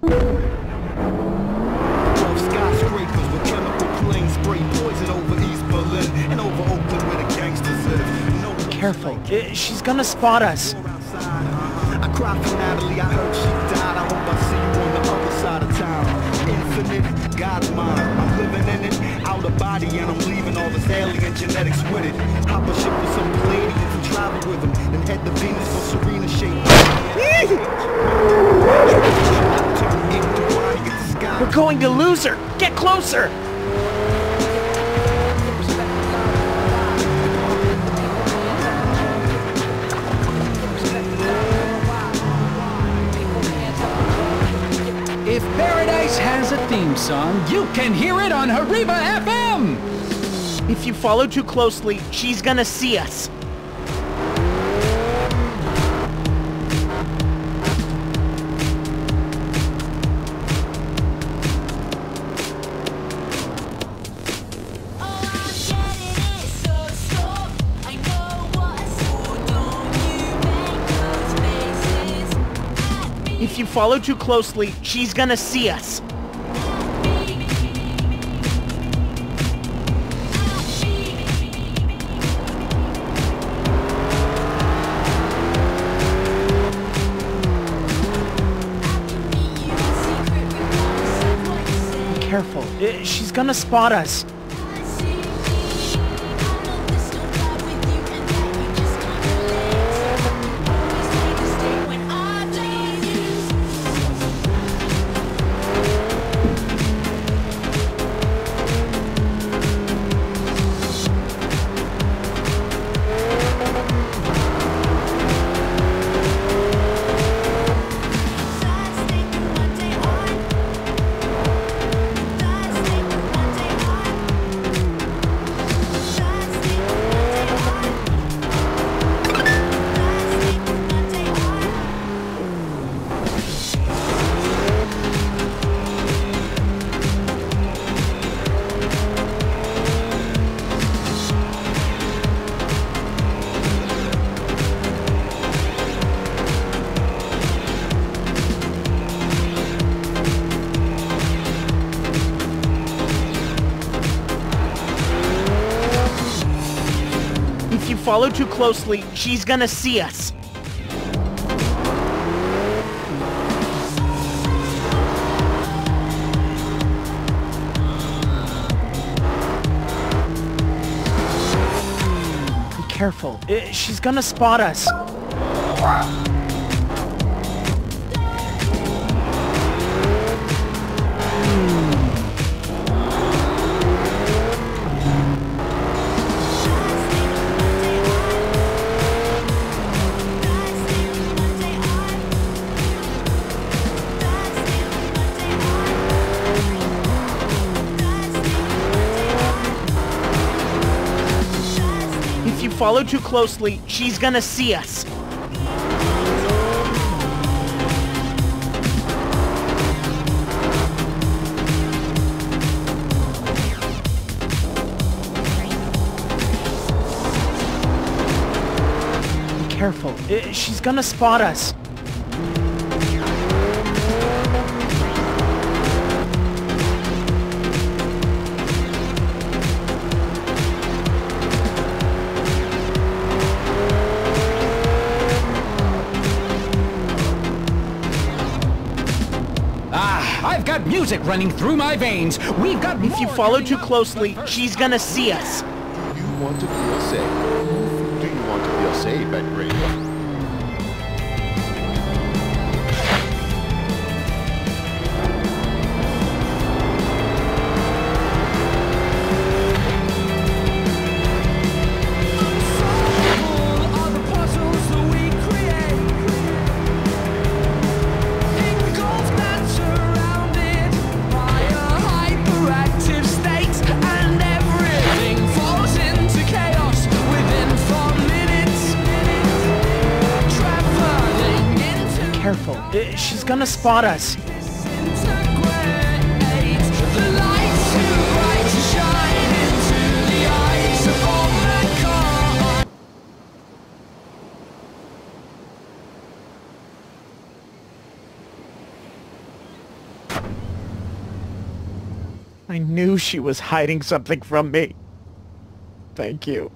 Twelve skyscrapers with chemical planes spray poison over East Berlin and over Oakland where the gangsters live. No Careful. Uh, She's gonna spot us. I cried for Natalie, I heard she died. I hope I see you on the other side of town. Infinite, God's mind. I'm living in it, out of body, and I'm leaving all this alien genetics with it. Hop a ship with some Palladians and travel with them, then head to Venus for Serena shape. Going to lose her. Get closer. If Paradise has a theme song, you can hear it on Hariba FM! If you follow too closely, she's gonna see us. If you follow too closely, she's gonna see us. Be careful. Uh, She's gonna spot us. Follow too closely, she's gonna see us. Be careful. Uh, She's gonna spot us. Follow too closely, she's gonna see us. Be careful. Uh, She's gonna spot us. Music running through my veins. We've got If you follow too closely, she's gonna see us. Do you want to feel safe? Do you want to feel safe at radio? Careful. Uh, She's gonna spot us. I knew she was hiding something from me. Thank you.